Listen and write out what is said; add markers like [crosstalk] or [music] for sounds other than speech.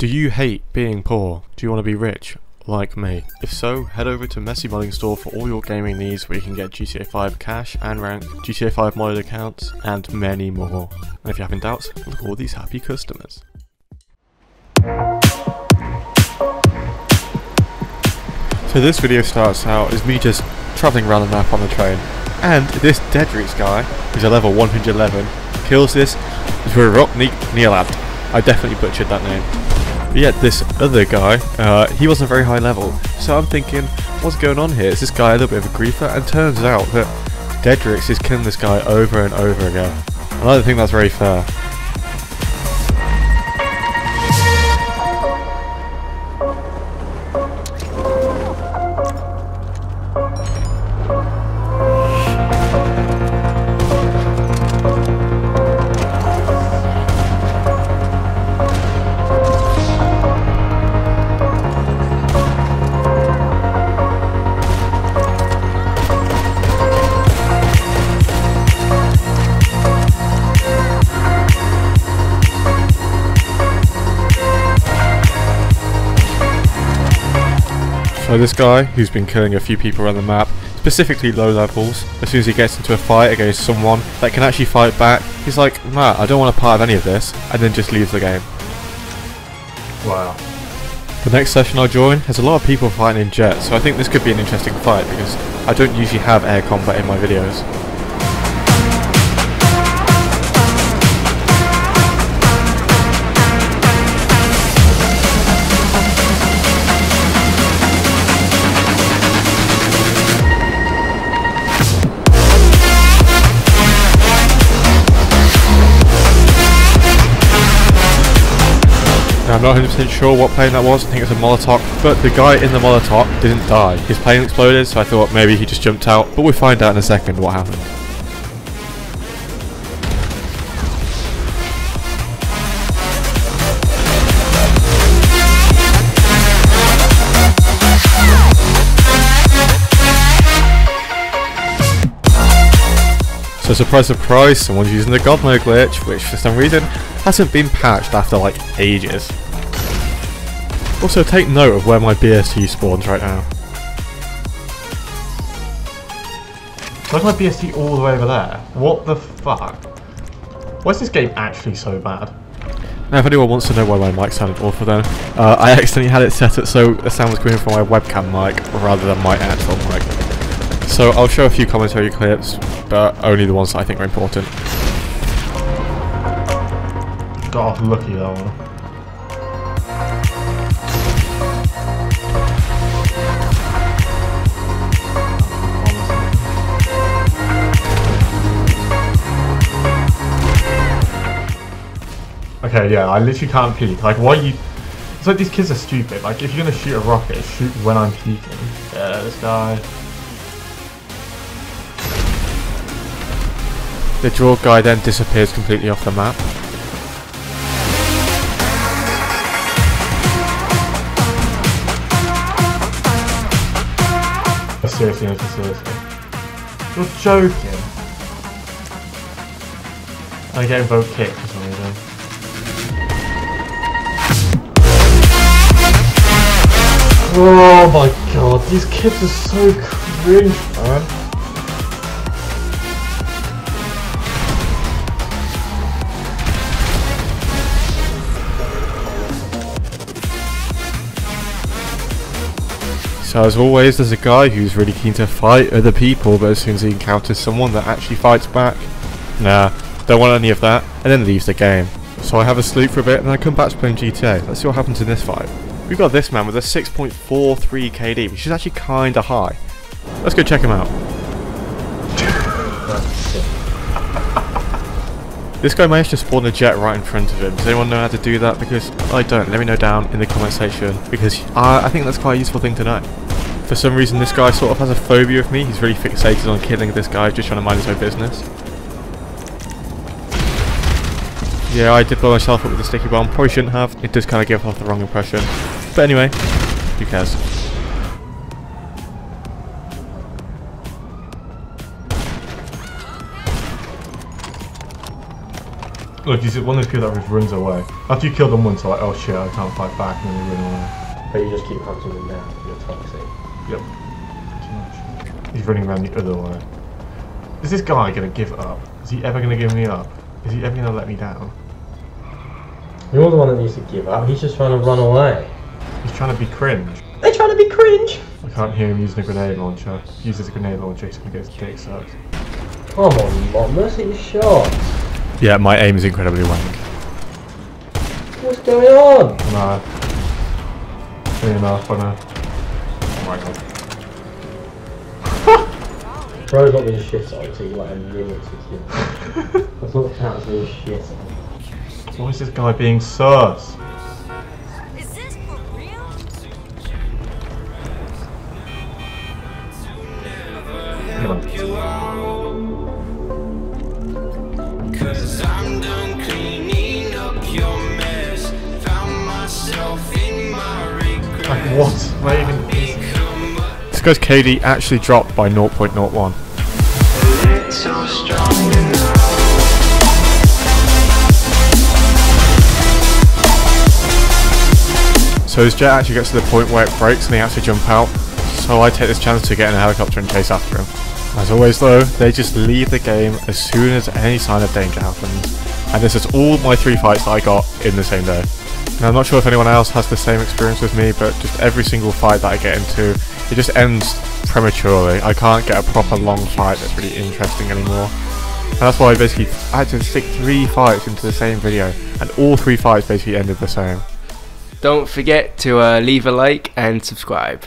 Do you hate being poor? Do you want to be rich? Like me? If so, head over to Messy Modding Store for all your gaming needs where you can get GTA 5 cash and rank, GTA 5 modded accounts, and many more. And if you're having doubts, look at all these happy customers. So this video starts out as me just travelling around the map on the train, and this Dedrix guy, who's a level 111, kills this Zweroknik Nielad. I definitely butchered that name. But yet this other guy, uh, he wasn't very high level, so I'm thinking, what's going on here? Is this guy a little bit of a griefer? And turns out that Dedrix is killing this guy over and over again. And I don't think that's very fair. So this guy, who's been killing a few people around the map, specifically low levels, as soon as he gets into a fight against someone that can actually fight back, he's like, Matt, I don't want a part of any of this, and then just leaves the game. Wow. The next session I join has a lot of people fighting in jet, so I think this could be an interesting fight because I don't usually have air combat in my videos. I'm not 100% sure what plane that was, I think it's a Molotok, but the guy in the Molotok didn't die. His plane exploded, so I thought maybe he just jumped out, but we'll find out in a second what happened. So surprise surprise, someone's using the God mode glitch, which for some reason hasn't been patched after like ages. Also take note of where my BST spawns right now. Where's my BST all the way over there? What the fuck? Why is this game actually so bad? Now if anyone wants to know why my mic sounded awful then, uh, I accidentally had it set up so the sound was coming from my webcam mic rather than my actual mic. So I'll show a few commentary clips, but only the ones that I think are important. Got off lucky that one. Okay, yeah, I literally can't peek. Like, why you... It's like these kids are stupid. Like, if you're gonna shoot a rocket, shoot when I'm peeking. Yeah, this guy... The draw guy then disappears completely off the map. Seriously, no, seriously. You're joking. I get vote kick for some reason. Oh my god, these kids are so cringe, man. So as always, there's a guy who's really keen to fight other people, but as soon as he encounters someone that actually fights back, nah, don't want any of that, and then leaves the game. So I have a sleep for a bit, and then I come back to playing GTA. Let's see what happens in this fight. We've got this man with a 6.43 KD, which is actually kinda high. Let's go check him out. This guy managed to spawn a jet right in front of him. Does anyone know how to do that? Because I don't. Let me know down in the comment section. Because I, I think that's quite a useful thing to know. For some reason, this guy sort of has a phobia of me. He's really fixated on killing this guy, just trying to mind his own business. Yeah, I did blow myself up with a sticky bomb. Probably shouldn't have. It does kind of give off the wrong impression. But anyway, who cares? Look, he's one of those people that just runs away. After you kill them once, they're like, oh shit, I can't fight back, and then they run away. But you just keep hunting them down. You're toxic. Yep. He's running around the other way. Is this guy gonna give up? Is he ever gonna give me up? Is he ever gonna let me down? You're the one that needs to give up. He's just trying to run away. He's trying to be cringe. They're trying to be cringe. I can't hear him using a grenade launcher. He uses a grenade launcher, he's gonna get his dick sucked. Come on, Mom. Let's your shot. Yeah, my aim is incredibly wank. What's going on? Nah. Fair enough, I know. Oh my god. [laughs] Bro's not being shit on, so you like a minute to kill. That's not counts as being shit on. Why is this guy being sus? Come on. Cause I'm done cleaning up your mess. Found myself in my. Like what? Where even is? This guy's KD actually dropped by 0.01. So his jet actually gets to the point where it breaks and he actually to jump out. So I take this chance to get in a helicopter and chase after him. As always though, they just leave the game as soon as any sign of danger happens. And this is all my three fights that I got in the same day. And I'm not sure if anyone else has the same experience with me, but just every single fight that I get into, it just ends prematurely. I can't get a proper long fight that's really interesting anymore. And that's why I basically had to stick three fights into the same video, and all three fights basically ended the same. Don't forget to uh, leave a like and subscribe.